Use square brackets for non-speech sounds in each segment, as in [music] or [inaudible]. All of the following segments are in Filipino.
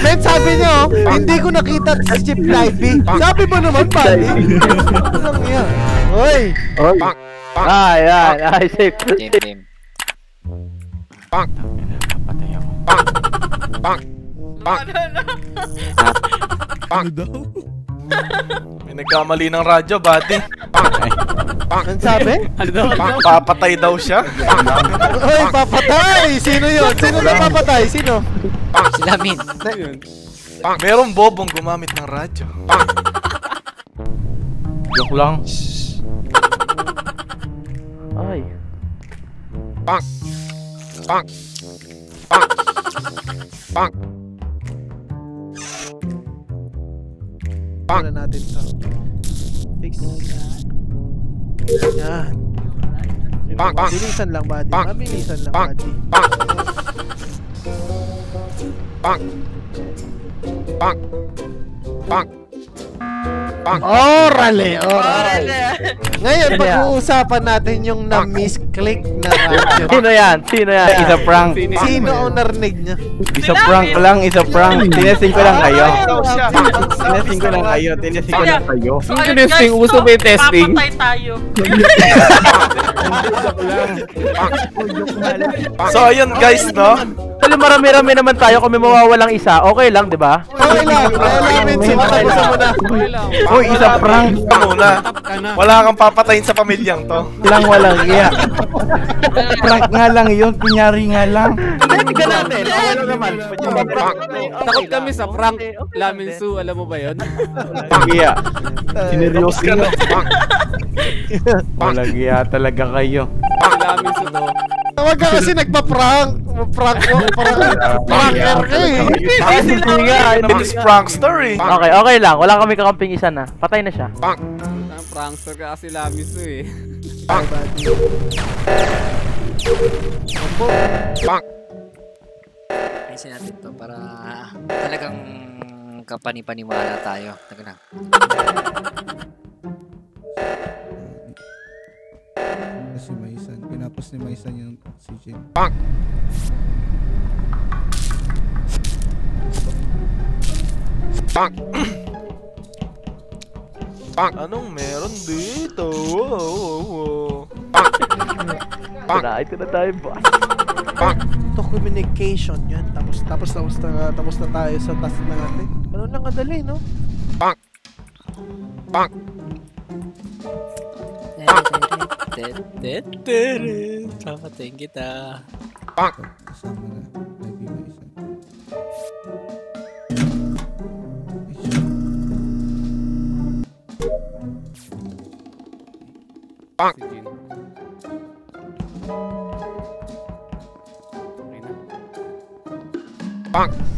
Men, sabi niyo, hindi ko nakita si Chip Livey. Sabi mo naman, buddy. Anong yan? Hoy! Oy. Ah, yan. Ay, safe. Game, game. Patay ako. Ano daw? May nagkamali ng radyo, buddy. Anong sabi? Ano daw? Papatay daw siya. Hoy, papatay! Sino yun? Sino na papatay? Sino? Sila min. Merong bobong gumamit ng radyo. Joke lang. Ay. Ano natin to? Fix. Yan. Mabilisan lang, buddy. Mabilisan lang, buddy. Orale! Orale! Ngayon, pag-uusapan natin yung na-misclick na [laughs] radyo. Sino yan? Sino yan? Isa prank. Sino ang narinig niya? Isa prank lang, isa prank. Tinesting ko lang kayo. Tinesting ko lang kayo. Tinesting ko lang kayo. Yung testing, uso ba yung testing? Papatay tayo. [laughs] So, ayun guys, no? Dali marami-rami naman tayo kung may mawawalang isa. Okay lang, di ba? Okay lang, lalamin si Matapusa mo na. Okay lang. Uy, isa prank. Muna. Wala kang papatayin sa pamilyang to. Lang walang iya. prank nga lang yun. Kunyari nga lang. Hindi ka natin. Okay lang naman. Takot kami sa prank. Lamin Su, alam mo ba yun? Iya. Sineryoso ka na. Walang iya talaga kayo. Lamin Su to. Huwag ka kasi nagpa-prank. Prank mo, prank. Pranker ka eh. Hindi nga. It is prankster eh. Okay, okay lang. Wala kami kakamping isa na. Patay na siya. Ang prankster ka kasi Lamin Su eh. Ayusin natin to para talagang kapani-paniwala tayo. Taga na. [laughs] Maisan. Pinapos ni Maisan yung oxygen. Anong meron dito? Tara, ito na tayo ba? To communication yan. Tapos, tapos, tapos na, tapos na tayo sa task na natin. Ganun lang kadali, no? Papatayin kita. Kasama na. Ivy Maisan. Si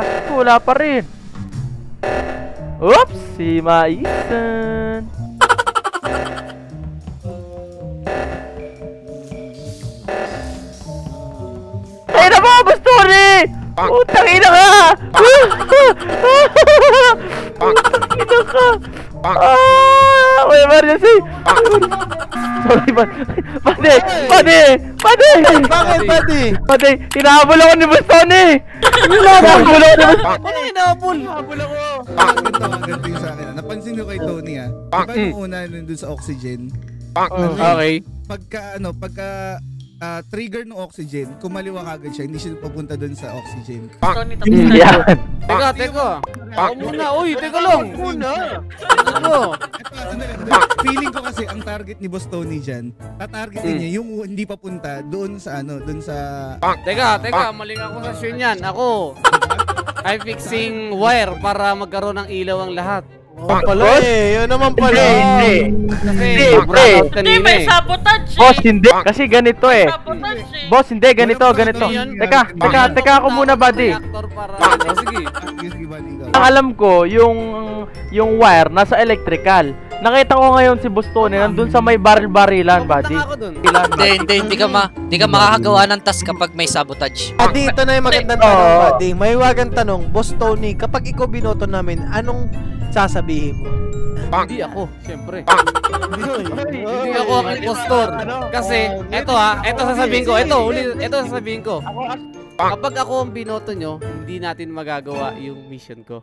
Ko, wala pa rin. Oops! Si Maisan. [laughs] Ay na mo, Bastoni! Utang ina ka! Utang ina ka! Ah! May emergency! Sorry, ba? Pade! Pade! Pade! Bakit, buddy? Pade! Hinahabol ako ni Bastoni! Hinahabol ako ni Bastoni! Ano hinabol? Habol ako. Ganito, ganito yung sa akin. Napansin nyo kay Tony ah. Diba nung una nandun sa oxygen, ano eh, Okay. pagka ano, pagka ah, trigger ng oxygen, kumaliwa kagad siya, hindi siya papunta dun sa oxygen. Na. Yan! Teka, teka. Ako muna. Uy, teka lang. Muna. Ito, sandali, sandali. Feeling ko kasi ang target ni Boss Tony dyan, tatargetin niya yung hindi papunta doon sa ano, doon sa Teka, teka. Maling ako sa yun yan. Ako. I'm fixing wire para magkaroon ng ilaw ang lahat. Oh, pala eh. Yun naman pala. Hindi! Kasi Hindi, brownout pre. Hindi, may eh. sabotage Boss, eh. hindi! Kasi ganito eh! Sabotage eh. Boss, hindi! Ganito, ganito! Teka, teka, teka ako muna, buddy! Oh, sige. Sige, buddy. Ang alam ko, yung yung wire nasa electrical. Nakita ko ngayon si Bustone nandun sa may baril-barilan, buddy. Pumunta ako dun. Ilan, Hindi, hindi, hindi ka ma, hindi ka makakagawa ng task kapag may sabotage. Buddy, ito na yung magandang Oo. tanong, buddy. May wagang tanong. Boss Tony, kapag ikaw binoto namin, anong sasabihin mo? Hindi ako, syempre. Hindi ako ang impostor. Kasi, eto ha, eto sasabihin ko, eto, uli, eto sasabihin ko. Kapag ako ang binoto nyo, hindi natin magagawa yung mission ko.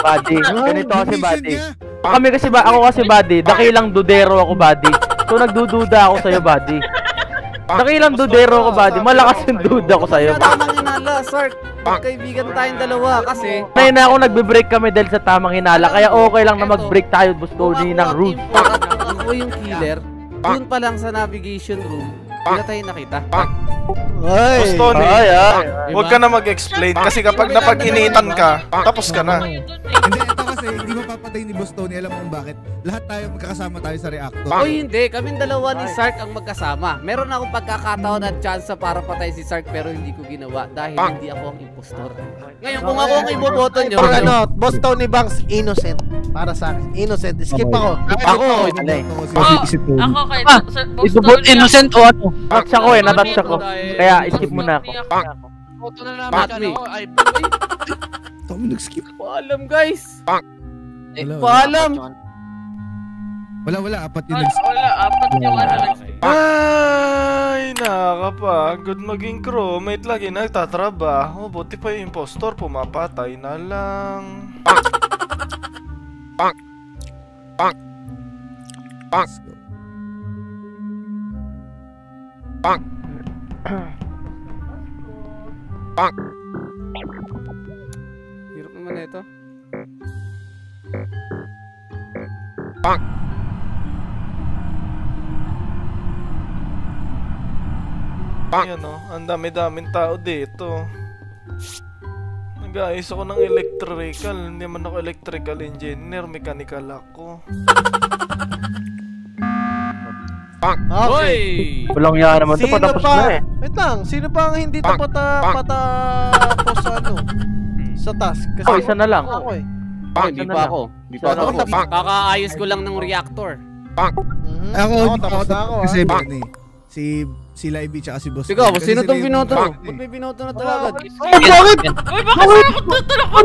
Buddy, ganito kasi buddy. Kami kasi ba, ako kasi buddy, dakilang dudero ako buddy. So nagdududa ako sa'yo buddy. Dakilang dudero ako buddy, malakas yung duda ko sa'yo. Kaya tamang hinala, Sark. Magkaibigan tayong dalawa kasi Ngayon na ako nagbe-break kami dahil sa tamang hinala, kaya okay lang na mag-break tayo, Bustoni, ng rules. Ako yung killer, doon pa lang sa navigation room, pinatay na kita. Ay! Bostoni, Ay, ay, huwag ka na mag-explain kasi kapag napag-initan ka, tapos ka na. Hindi, ito kasi hindi mapapatay ni Bostoni. Alam mo kung bakit? Lahat tayo magkakasama tayo sa reactor. Uy, hindi. Kaming dalawa ni Sark ang magkasama. Meron akong pagkakataon at chance para patay si Sark pero hindi ko ginawa dahil hindi ako ang impostor. Ngayon, kung ako ang iboboto nyo, Pero ano, Boss Tony Banks, innocent. Para sa akin, innocent. Skip ako. Ako, Ako, ako kay Ah, Sir Ito Boston ba innocent o ano? Natouch ako eh, natouch ako. Kaya skip mo na ako. Boto na namin me. ano, ay, Kami nag-skip. Paalam, guys. Wala. Paalam. Wala, wala. Apat yung nag-skip. wala, apat yung ano lang. Ay, nakakapagod maging crewmate lagi nagtatrabaho. Buti pa yung impostor, pumapatay na lang. Let's go. Hirap naman na ito. Ayan o, ang dami-daming tao dito. Nag-ayos ako ng electrical. Hindi man ako electrical engineer, mechanical ako. [laughs] Okay. Hoy! Walang yan naman to, Sino patapos pa? na eh. Wait lang, sino pa ang hindi tapat patapos sa ano? Sa task? Kasi Ako, isa na lang. Ako eh. Oh, hindi na pa ako. Hindi pa na ako. ako. Kakaayos ko lang ng reactor. Mhm. Ako, Ako, pa tapos ako na ako Kasi ah. ano eh. Si si Livey tsaka si Boss. Ikaw, Kasi sino sila tong binoto mo? Eh. Ba't may binoto na talaga? Oh, bakit? Uy, bakit sa'yo ako tutulak ka?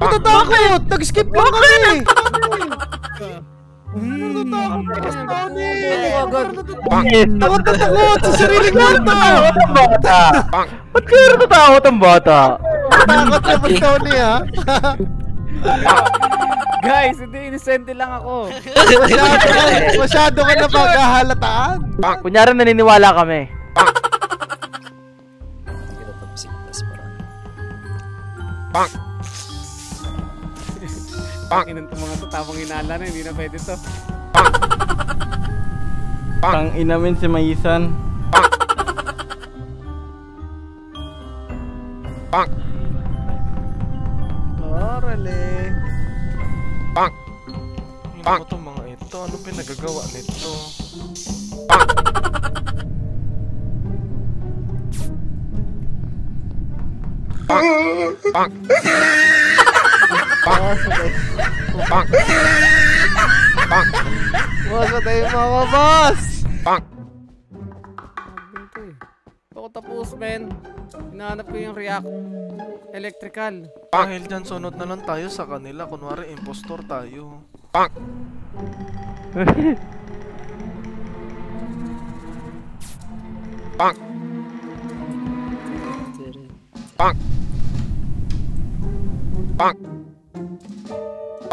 Natatakot! Nag-skip lang kami! Tony! agad. Takot na takot sa sariling! Takot ang bata! Ba't kayo natatakot ang bata? Takot na Boss Tony ha? Guys, hindi inisente lang ako. Masyado ka, masyado ka na paghahalataan. Kunyari naniniwala kami. Kita pa pasigtas para. Inan to mga tamang hinala na, hindi na pwede to. Tang inamin si Maisan. Orale. Hindi ko to mga ito. Ano pinagagawa nito? Wasa tayo mga boss! Eh. Ako tapos, men. Hinahanap ko yung react electrical. Dahil dyan, sunod na lang tayo sa kanila. Kunwari, impostor tayo.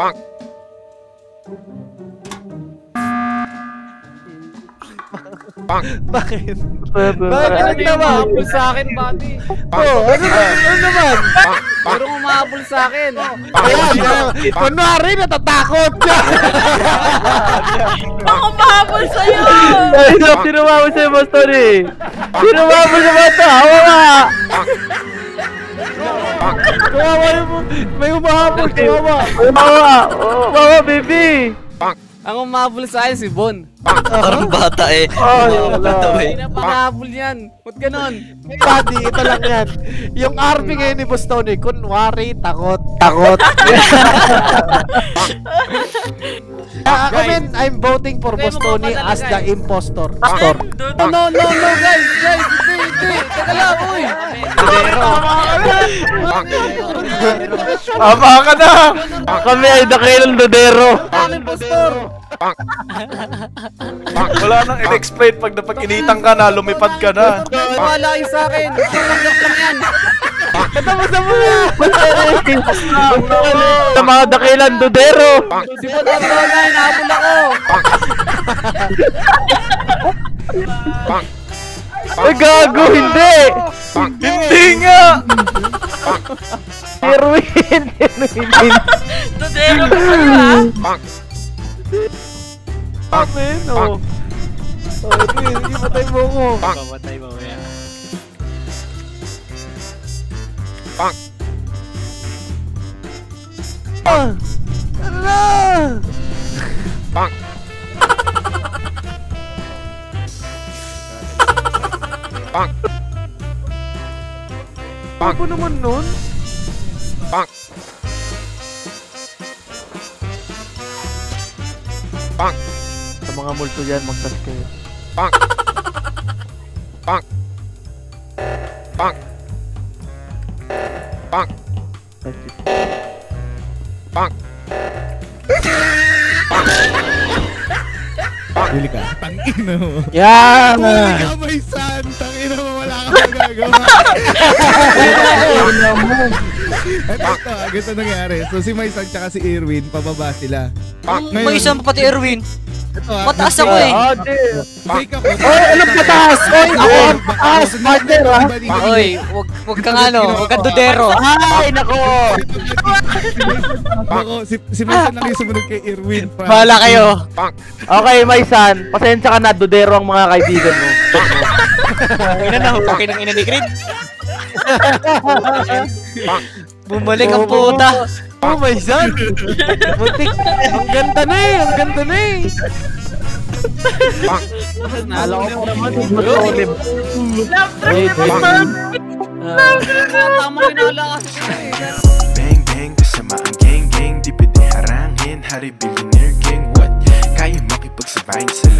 Bakit? Bakit Bakit Ano yung naman? umahabol sa akin, buddy? Oh, ano, ano naman? Merong umahabol sa akin. Ayan, ayan. Kunwari, natatakot ka! Ako mahabol sa'yo! Ay, sino mabul sa'yo, Boss Tony? Sino mabul sa bata? Hawa nga! Kawawa yung, may umahabol, kawawa. Hawa! Oh, hawa, baby! Ang umahabol sa akin si Bon. Parang bata eh. Hindi eh. na panghabol yan. Ba't ganon? Buddy, ito lang yan. Yung RP ngayon ni Boss Tony, kunwari, takot. Takot. [laughs] Ah, ako Guys. men, I'm voting for Bostoni magpapadala, as the impostor. Pastor. No, no, no, no, guys, guys, hindi, hindi. Teka lang, uy. Tama ka na! Kami ay dakilang dudero. Ang impostor. Wala nang in-explain pag napag-initan ka na, lumipad ka na. Wala kayo sa akin. Tumanggap lang yan. Sa mga dakilang dudero. Si Potato na, inahabol ako. Ay, gago, hindi. Hindi nga! Erwin. Erwin. Dodero ka ah. Amen, oh. Oh, Erwin, ipatay mo ko. Pamatay mamaya. Ah! Ano na? Ano naman nun? Sa mga multo dyan, mag-touch kayo. Touch Huli ka. Tangina mo. Yan! Huli ka, may san. Tangina mo, wala ka magagawa. Ito, ito, ah, ganito nangyari. So si Maisan tsaka si Irwin, pababa sila. Ngayon- May isang pati Erwin. Ito, ah, Mataas nag- ako eh. Ah, di. Fake ako. Oy, anong pataas? Oy, ako pataas, partner, ah. Oy, wag, wag kang ano, wag kang dudero. Ay, nako! Ako, si, si Maisan lang yung sumunod kay Irwin. Bahala kayo. Okay, Maisan, pasensya ka na, dudero ang mga kaibigan mo. Ina na, okay ng ina ni Creed. Bumalik ang puta. Oh my son! Butik! Ang ganda na eh! Ang ganda na eh! Alam ko naman, motive. Love trip na perfect! Love trip na tama kinalakas eh. Bang bang, kasama ang gang gang Di pwede harangin, hari billionaire gang What? Kaya makipagsabayin sa